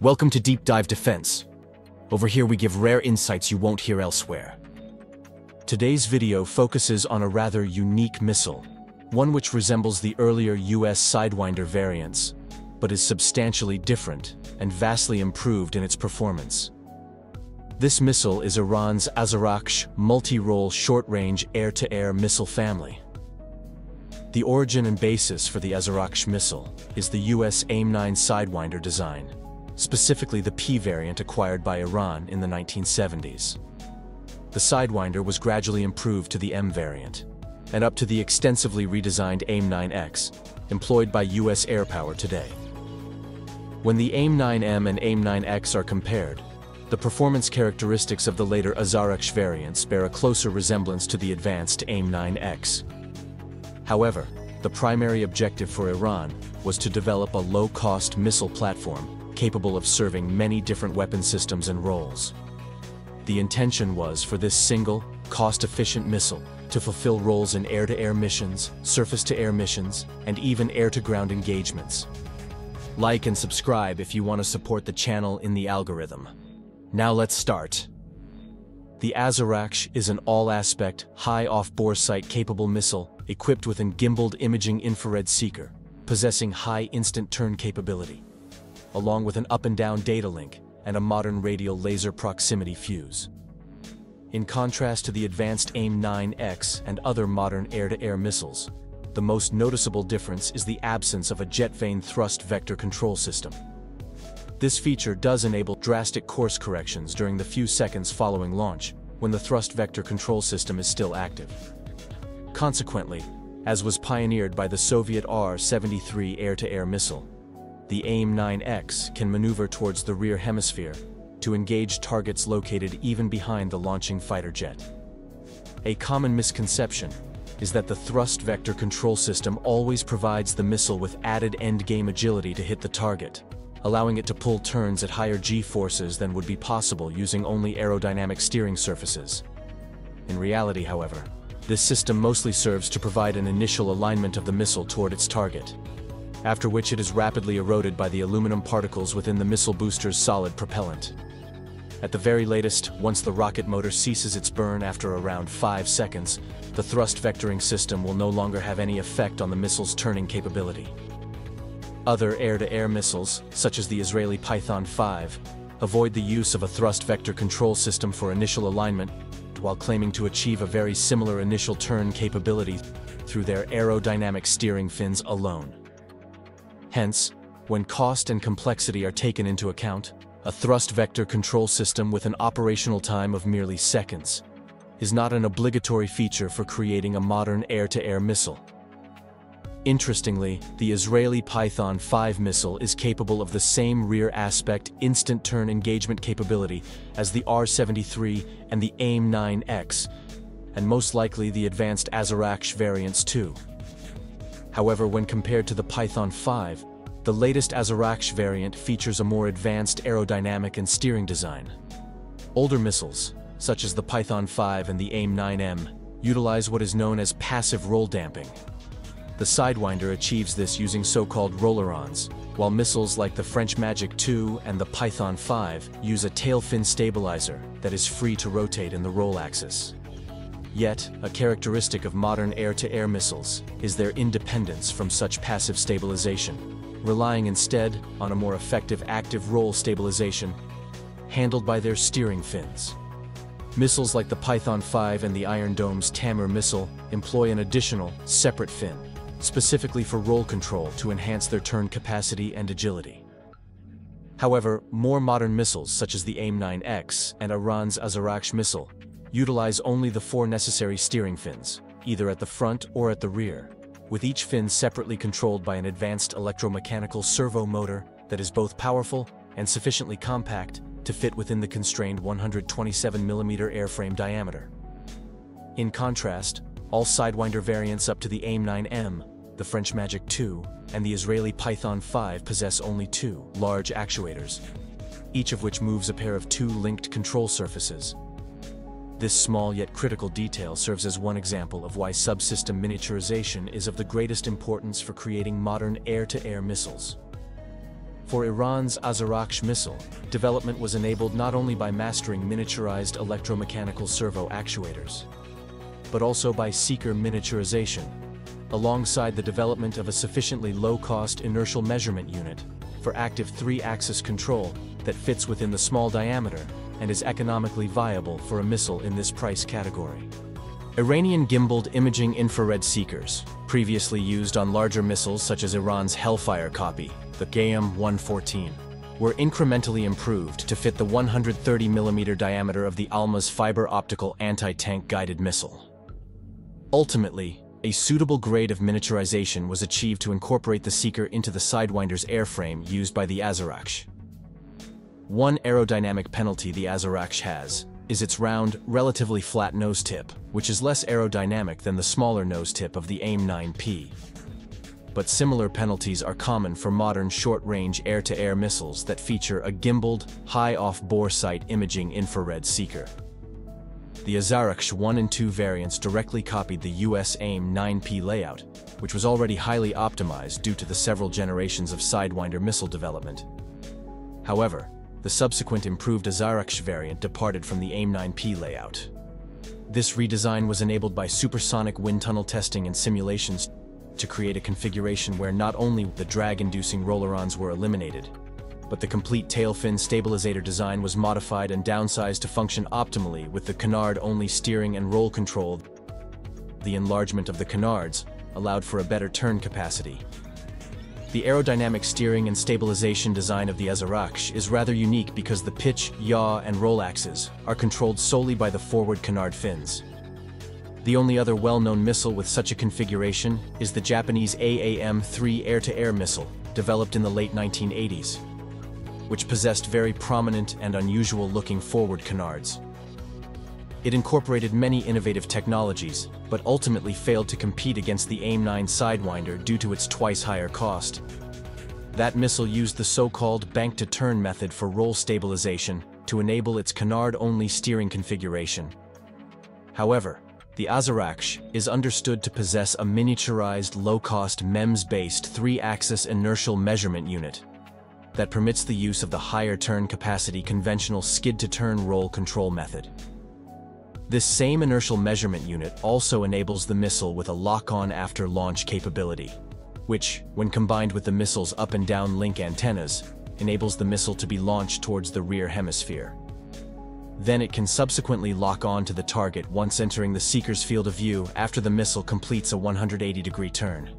Welcome to Deep Dive Defense. Over here we give rare insights you won't hear elsewhere. Today's video focuses on a rather unique missile, one which resembles the earlier US Sidewinder variants, but is substantially different and vastly improved in its performance. This missile is Iran's Azarakhsh multi-role short-range air-to-air missile family. The origin and basis for the Azarakhsh missile is the US AIM-9 Sidewinder design, specifically the P variant acquired by Iran in the 1970s. The Sidewinder was gradually improved to the M variant, and up to the extensively redesigned AIM-9X, employed by US air power today. When the AIM-9M and AIM-9X are compared, the performance characteristics of the later Azarakhsh variants bear a closer resemblance to the advanced AIM-9X. However, the primary objective for Iran was to develop a low-cost missile platform capable of serving many different weapon systems and roles. The intention was for this single, cost-efficient missile to fulfill roles in air-to-air -air missions, surface-to-air missions, and even air-to-ground engagements. Like and subscribe if you want to support the channel in the algorithm. Now let's start. The Azarakhsh is an all-aspect, high off-bore sight capable missile equipped with an gimbaled imaging infrared seeker, possessing high instant turn capability, along with an up and down data link and a modern radial laser proximity fuse. In contrast to the advanced AIM-9X and other modern air-to-air -air missiles, the most noticeable difference is the absence of a jet vane thrust vector control system. This feature does enable drastic course corrections during the few seconds following launch, when the thrust vector control system is still active. Consequently, as was pioneered by the Soviet R-73 air-to-air missile, the AIM-9X can maneuver towards the rear hemisphere to engage targets located even behind the launching fighter jet. A common misconception is that the thrust vector control system always provides the missile with added endgame agility to hit the target, allowing it to pull turns at higher g-forces than would be possible using only aerodynamic steering surfaces. In reality, however, this system mostly serves to provide an initial alignment of the missile toward its target, after which it is rapidly eroded by the aluminum particles within the missile booster's solid propellant. At the very latest, once the rocket motor ceases its burn after around 5 seconds, the thrust vectoring system will no longer have any effect on the missile's turning capability. Other air-to-air -air missiles, such as the Israeli Python 5, avoid the use of a thrust vector control system for initial alignment while claiming to achieve a very similar initial turn capability through their aerodynamic steering fins alone. Hence, when cost and complexity are taken into account, a thrust vector control system with an operational time of merely seconds is not an obligatory feature for creating a modern air-to-air -air missile. Interestingly, the Israeli Python 5 missile is capable of the same rear aspect instant turn engagement capability as the R-73 and the AIM-9X, and most likely the advanced Azarakhsh variants too. However, when compared to the Python 5, the latest Azarakhsh variant features a more advanced aerodynamic and steering design. Older missiles, such as the Python 5 and the AIM-9M, utilize what is known as passive roll damping, the Sidewinder achieves this using so-called rollerons, while missiles like the French Magic 2 and the Python 5 use a tail fin stabilizer that is free to rotate in the roll axis. Yet, a characteristic of modern air-to-air -air missiles is their independence from such passive stabilization, relying instead on a more effective active roll stabilization handled by their steering fins. Missiles like the Python 5 and the Iron Dome's Tamir missile employ an additional, separate fin, specifically for roll control to enhance their turn capacity and agility. However, more modern missiles such as the AIM-9X and Iran's Azarakhsh missile utilize only the four necessary steering fins, either at the front or at the rear, with each fin separately controlled by an advanced electromechanical servo motor that is both powerful and sufficiently compact to fit within the constrained 127mm airframe diameter. In contrast, all Sidewinder variants up to the AIM-9M, the French Magic 2, and the Israeli Python 5 possess only two large actuators, each of which moves a pair of two linked control surfaces. This small yet critical detail serves as one example of why subsystem miniaturization is of the greatest importance for creating modern air-to-air -air missiles. For Iran's Azarakhsh missile, development was enabled not only by mastering miniaturized electromechanical servo actuators, but also by seeker miniaturization, alongside the development of a sufficiently low-cost inertial measurement unit for active three-axis control that fits within the small diameter and is economically viable for a missile in this price category. Iranian gimbaled imaging infrared seekers, previously used on larger missiles such as Iran's Hellfire copy, the Qaem-114, were incrementally improved to fit the 130mm diameter of the Almas fiber optical anti-tank guided missile. Ultimately, a suitable grade of miniaturization was achieved to incorporate the Seeker into the Sidewinder's airframe used by the Azarakhsh. One aerodynamic penalty the Azarakhsh has is its round, relatively flat nose tip, which is less aerodynamic than the smaller nose tip of the AIM-9P but similar penalties are common for modern short-range air-to-air missiles that feature a gimbaled, high off-bore sight imaging infrared seeker. The Azarakhsh 1 and 2 variants directly copied the US AIM 9P layout, which was already highly optimized due to the several generations of Sidewinder missile development. However, the subsequent improved Azarakhsh variant departed from the AIM 9P layout. This redesign was enabled by supersonic wind tunnel testing and simulations to create a configuration where not only the drag-inducing rollerons were eliminated, but the complete tail fin stabilizer design was modified and downsized to function optimally with the canard-only steering and roll control. The enlargement of the canards allowed for a better turn capacity. The aerodynamic steering and stabilization design of the Azarakhsh is rather unique because the pitch, yaw, and roll axes are controlled solely by the forward canard fins. The only other well-known missile with such a configuration is the Japanese AAM-3 air-to-air missile, developed in the late 1980s, which possessed very prominent and unusual-looking forward canards. It incorporated many innovative technologies, but ultimately failed to compete against the AIM-9 Sidewinder due to its twice higher cost. That missile used the so-called bank-to-turn method for roll stabilization to enable its canard-only steering configuration. However, the Azarakhsh is understood to possess a miniaturized, low-cost MEMS-based three-axis inertial measurement unit that permits the use of the higher turn capacity conventional skid-to-turn roll control method. This same inertial measurement unit also enables the missile with a lock-on after launch capability, which, when combined with the missile's up and down link antennas, enables the missile to be launched towards the rear hemisphere. Then it can subsequently lock on to the target once entering the seeker's field of view after the missile completes a 180-degree turn.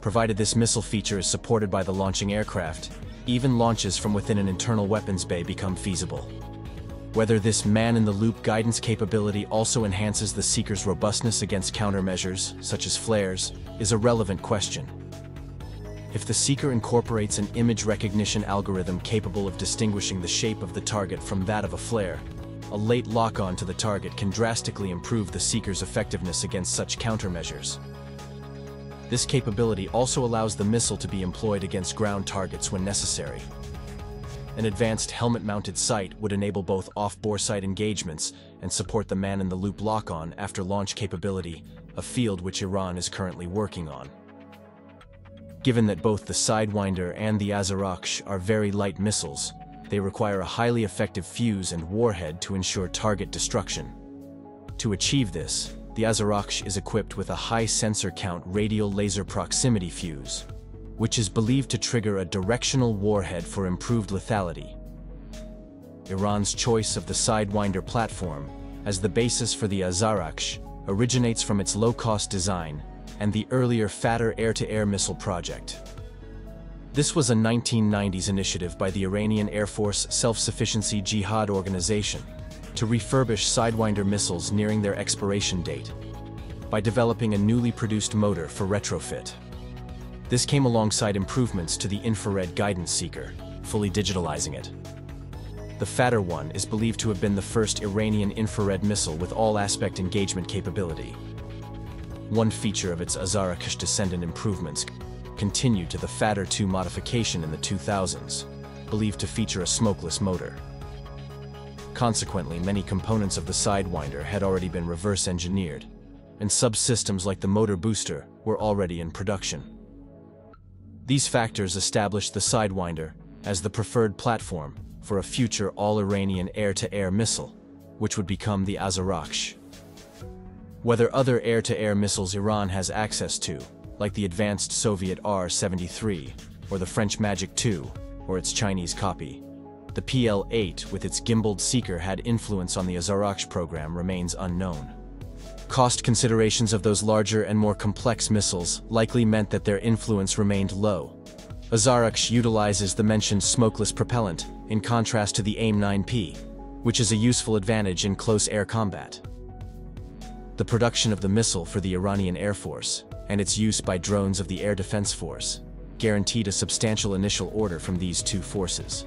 Provided this missile feature is supported by the launching aircraft, even launches from within an internal weapons bay become feasible. Whether this man-in-the-loop guidance capability also enhances the Seeker's robustness against countermeasures, such as flares, is a relevant question. If the seeker incorporates an image recognition algorithm capable of distinguishing the shape of the target from that of a flare, a late lock-on to the target can drastically improve the seeker's effectiveness against such countermeasures. This capability also allows the missile to be employed against ground targets when necessary. An advanced helmet-mounted sight would enable both off-bore sight engagements and support the man-in-the-loop lock-on after launch capability, a field which Iran is currently working on. Given that both the Sidewinder and the Azarakhsh are very light missiles, they require a highly effective fuse and warhead to ensure target destruction. To achieve this, the Azarakhsh is equipped with a high sensor count radial laser proximity fuse, which is believed to trigger a directional warhead for improved lethality. Iran's choice of the Sidewinder platform as the basis for the Azarakhsh originates from its low-cost design and the earlier Fatter air-to-air missile project. This was a 1990s initiative by the Iranian Air Force Self-Sufficiency Jihad Organization to refurbish Sidewinder missiles nearing their expiration date by developing a newly produced motor for retrofit. This came alongside improvements to the infrared guidance seeker, fully digitalizing it. The Fatter one is believed to have been the first Iranian infrared missile with all-aspect engagement capability, one feature of its Azarakhsh descendant improvements continued to the Fatter 2 modification in the 2000s, believed to feature a smokeless motor. Consequently, many components of the Sidewinder had already been reverse-engineered, and subsystems like the motor booster were already in production. These factors established the Sidewinder as the preferred platform for a future all-Iranian air-to-air missile, which would become the Azarakhsh. Whether other air-to-air missiles Iran has access to, like the advanced Soviet R-73, or the French Magic II, or its Chinese copy, the PL-8 with its gimbaled seeker had influence on the Azarakhsh program remains unknown. Cost considerations of those larger and more complex missiles likely meant that their influence remained low. Azarakhsh utilizes the mentioned smokeless propellant, in contrast to the AIM-9P, which is a useful advantage in close air combat. The production of the missile for the Iranian Air Force, and its use by drones of the Air Defense Force, guaranteed a substantial initial order from these two forces.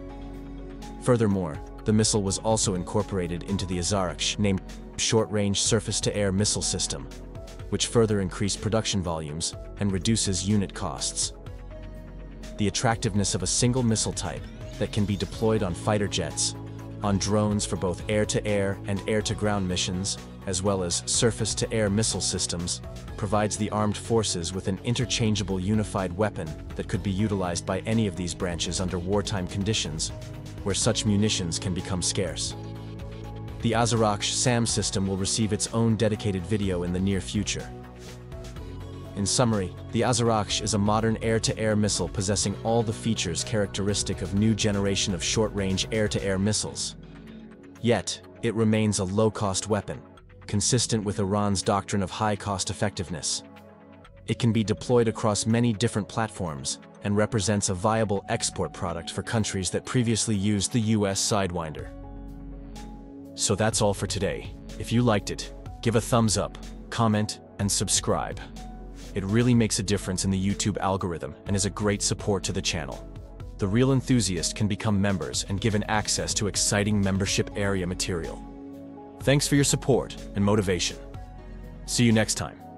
Furthermore, the missile was also incorporated into the Azarakhsh named Short-Range Surface-to-Air Missile System, which further increased production volumes and reduces unit costs. The attractiveness of a single missile type that can be deployed on fighter jets, on drones for both air-to-air -air and air-to-ground missions, as well as surface-to-air missile systems, provides the armed forces with an interchangeable unified weapon that could be utilized by any of these branches under wartime conditions, where such munitions can become scarce. The Azarakhsh SAM system will receive its own dedicated video in the near future. In summary, the Azarakhsh is a modern air-to-air missile possessing all the features characteristic of new generation of short-range air-to-air missiles. Yet, it remains a low-cost weapon, consistent with Iran's doctrine of high cost effectiveness. It can be deployed across many different platforms and represents a viable export product for countries that previously used the US Sidewinder. So that's all for today. If you liked it, give a thumbs up, comment, and subscribe. It really makes a difference in the YouTube algorithm and is a great support to the channel. The Real Enthusiast can become members and given access to exciting membership area material. Thanks for your support and motivation. See you next time.